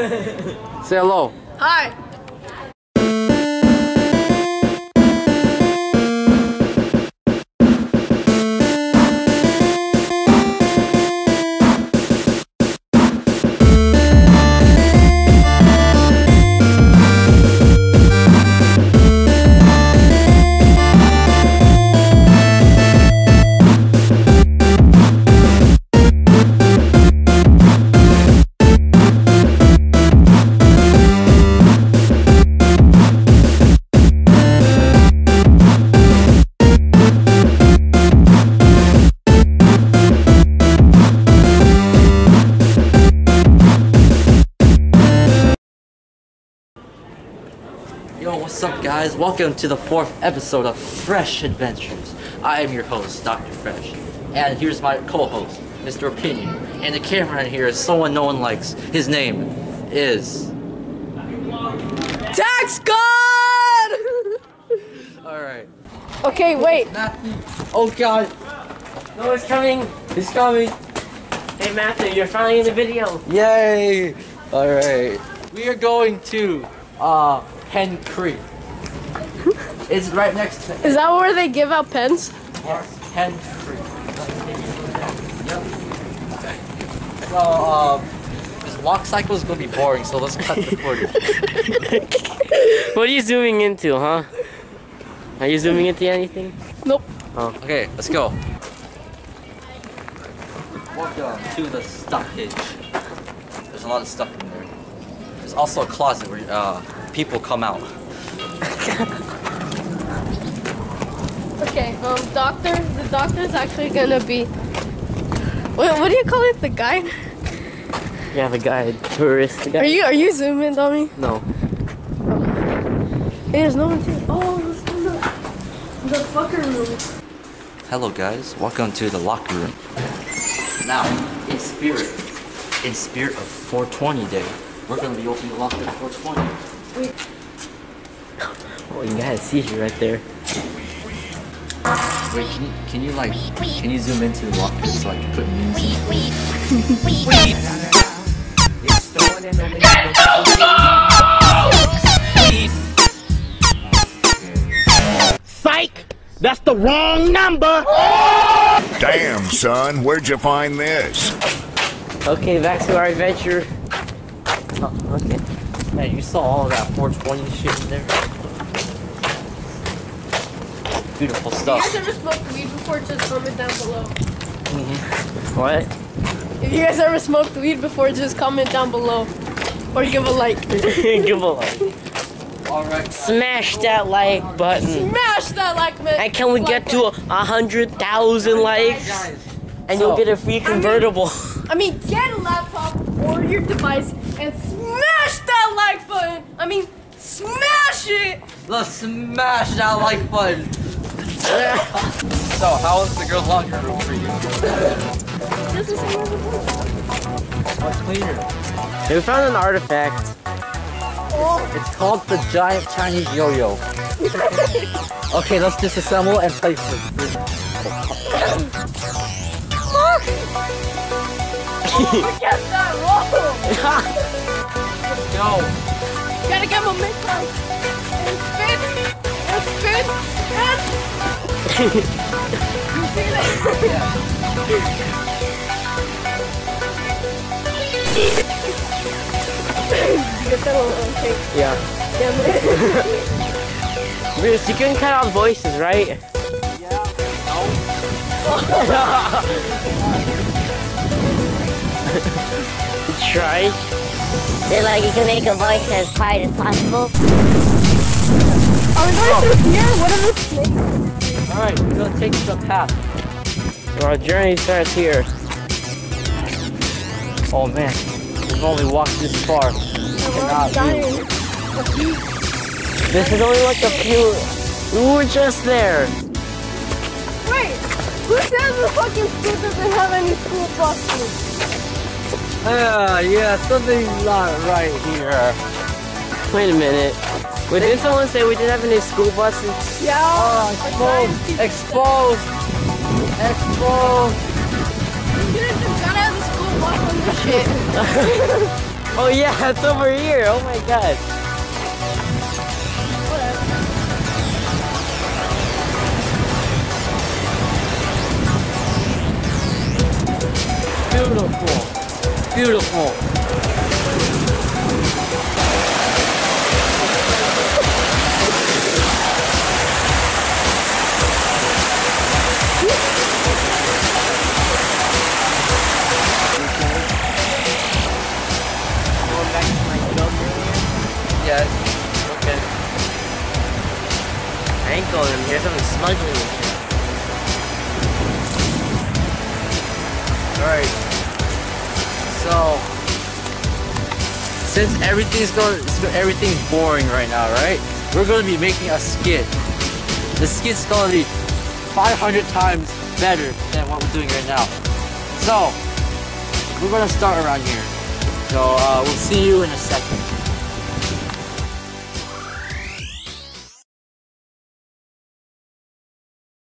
Say hello. Hi. Yo, what's up, guys? Welcome to the fourth episode of Fresh Adventures. I am your host, Dr. Fresh, and here's my co-host, Mr. Opinion. And the camera in here is someone no one likes. His name is. Tax God! All right. okay, wait. Matthew. Oh God. No, it's coming. He's coming. Hey, Matthew, you're finally in the video. Yay! All right. We are going to uh Pen Creek. It's right next to Is that where they give out pens? Yes, Pen Creek. Yep. So um, this walk cycle is gonna be boring. So let's cut the cord. What are you zooming into, huh? Are you zooming into anything? Nope. Okay, let's go. Welcome to the stockage. There's a lot of stuff in there. There's also a closet where uh, people come out. Okay, um, doctor, the doctor's actually gonna be. What, what do you call it? The guide? You have a guide, tourist Are guide. you are you zooming, dummy? No. Hey, there's no one here. Oh, let's go to the fucker room. Hello guys, welcome to the locker room. Now, in spirit, in spirit of 420 day, we're gonna be opening the locker at 420. Oh, you got a seizure right there. Wait, can you, can you like, can you zoom into the locker so I can put memes in? Psych! That's the wrong number! Damn, son, where'd you find this? Okay, back to our adventure. Oh, okay. Man, you saw all that 420 shit in there? Beautiful stuff. You stuff. guys ever smoked weed before? Just comment down below. Mm-hmm. What? If you guys ever smoked weed before, just comment down below. Or give a like. Give a like. Alright. Smash that like button. Smash that like button. And can we get to a, a hundred thousand likes? And you'll get a free convertible. I mean, get a laptop or your device and smash that like button. I mean, smash it. Let's smash that like button. so, how was the girls' locker room for you? This is Much cleaner. We found an artifact. Oh. It's called the giant Chinese yo-yo. okay, let's disassemble and play place it. Get that roll. Go. Gotta get momentum. And spin. And spin. And. you see that? Get that little cake. Yeah. It. Bruce, you can cut out voices, right? Yeah. Try. They're like you can make a voice as quiet as possible. Are we going through here? What are the snakes? Alright, we're gonna take the path. So our journey starts here. Oh man, we've only walked this far. Cannot dying. view. This is only like a few. We were just there. Wait, who says the fucking school doesn't have any school buses? Ah, yeah, something's not right here. Wait a minute. Wait, didn't someone say we didn't have any school buses? Yeah. Oh, exposed, exposed, exposed. You didn't just gotta have the school bus on the shit. Oh yeah, it's over here. Oh my god. Beautiful. Beautiful. Yeah. Okay. I ain't going in here. Someone's smuggling in here. Alright. So since everything's going everything's boring right now, right? We're gonna be making a skit. The skit's gonna be 500 times better than what we're doing right now. So we're gonna start around here. So uh, we'll see you in a second.